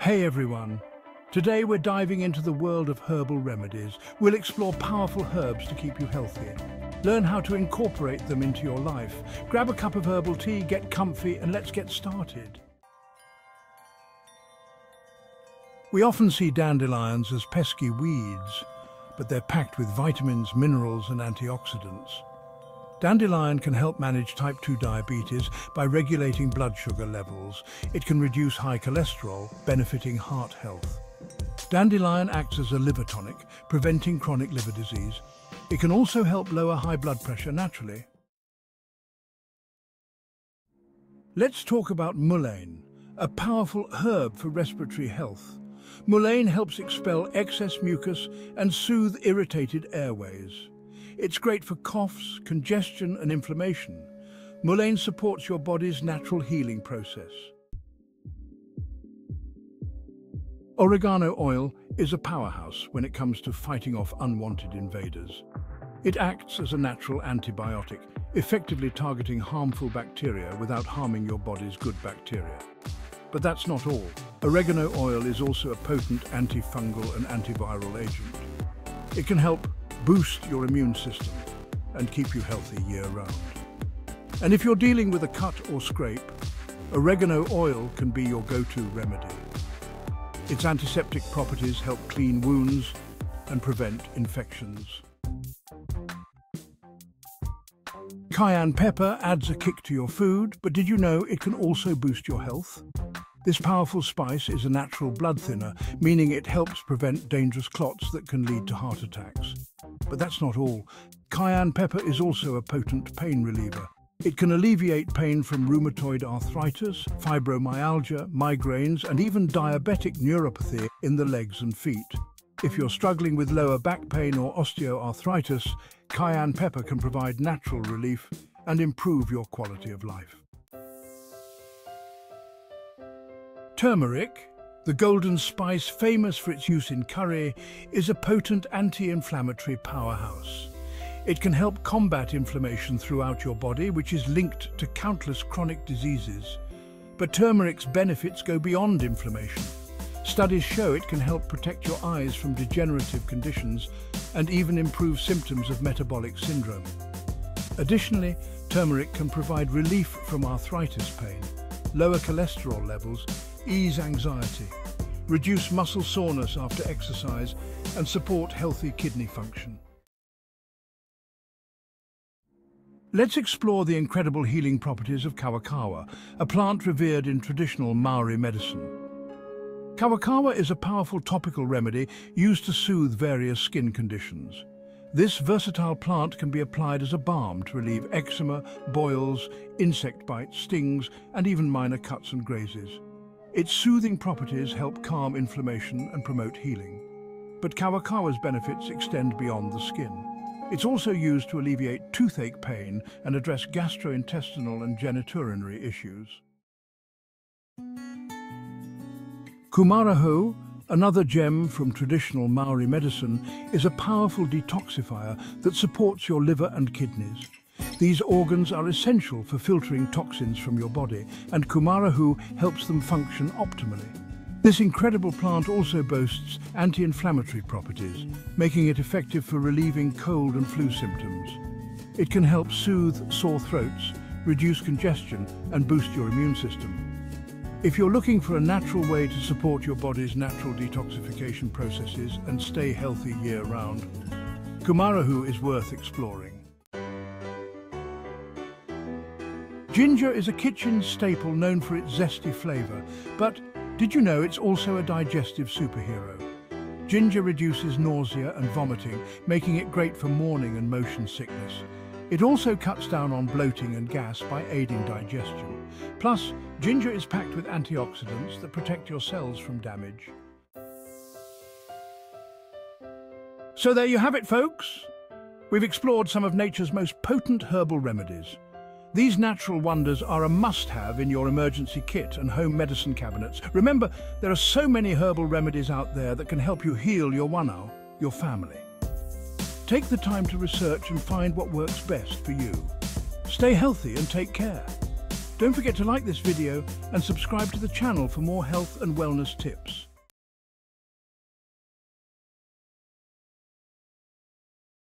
Hey everyone! Today we're diving into the world of herbal remedies. We'll explore powerful herbs to keep you healthy. Learn how to incorporate them into your life. Grab a cup of herbal tea, get comfy, and let's get started. We often see dandelions as pesky weeds, but they're packed with vitamins, minerals, and antioxidants. Dandelion can help manage type 2 diabetes by regulating blood sugar levels. It can reduce high cholesterol, benefiting heart health. Dandelion acts as a liver tonic, preventing chronic liver disease. It can also help lower high blood pressure naturally. Let's talk about mullein, a powerful herb for respiratory health. Mullein helps expel excess mucus and soothe irritated airways. It's great for coughs, congestion and inflammation. Mullein supports your body's natural healing process. Oregano oil is a powerhouse when it comes to fighting off unwanted invaders. It acts as a natural antibiotic, effectively targeting harmful bacteria without harming your body's good bacteria. But that's not all. Oregano oil is also a potent antifungal and antiviral agent. It can help boost your immune system and keep you healthy year-round. And if you're dealing with a cut or scrape, oregano oil can be your go-to remedy. Its antiseptic properties help clean wounds and prevent infections. Cayenne pepper adds a kick to your food, but did you know it can also boost your health? This powerful spice is a natural blood thinner, meaning it helps prevent dangerous clots that can lead to heart attacks. But that's not all. Cayenne pepper is also a potent pain reliever. It can alleviate pain from rheumatoid arthritis, fibromyalgia, migraines and even diabetic neuropathy in the legs and feet. If you're struggling with lower back pain or osteoarthritis, cayenne pepper can provide natural relief and improve your quality of life. Turmeric, the golden spice famous for its use in curry, is a potent anti-inflammatory powerhouse. It can help combat inflammation throughout your body, which is linked to countless chronic diseases. But turmeric's benefits go beyond inflammation. Studies show it can help protect your eyes from degenerative conditions and even improve symptoms of metabolic syndrome. Additionally, turmeric can provide relief from arthritis pain, lower cholesterol levels ease anxiety, reduce muscle soreness after exercise and support healthy kidney function. Let's explore the incredible healing properties of kawakawa, a plant revered in traditional Maori medicine. Kawakawa is a powerful topical remedy used to soothe various skin conditions. This versatile plant can be applied as a balm to relieve eczema, boils, insect bites, stings, and even minor cuts and grazes. Its soothing properties help calm inflammation and promote healing. But Kawakawa's benefits extend beyond the skin. It's also used to alleviate toothache pain and address gastrointestinal and genitourinary issues. Kumarahou, another gem from traditional Maori medicine, is a powerful detoxifier that supports your liver and kidneys. These organs are essential for filtering toxins from your body, and Kumarahou helps them function optimally. This incredible plant also boasts anti-inflammatory properties, making it effective for relieving cold and flu symptoms. It can help soothe sore throats, reduce congestion and boost your immune system. If you're looking for a natural way to support your body's natural detoxification processes and stay healthy year-round, Kumarahou is worth exploring. Ginger is a kitchen staple known for its zesty flavour, but did you know it's also a digestive superhero? Ginger reduces nausea and vomiting, making it great for morning and motion sickness. It also cuts down on bloating and gas by aiding digestion. Plus, ginger is packed with antioxidants that protect your cells from damage. So there you have it, folks. We've explored some of nature's most potent herbal remedies. These natural wonders are a must-have in your emergency kit and home medicine cabinets. Remember, there are so many herbal remedies out there that can help you heal your whānau, your family. Take the time to research and find what works best for you. Stay healthy and take care. Don't forget to like this video and subscribe to the channel for more health and wellness tips.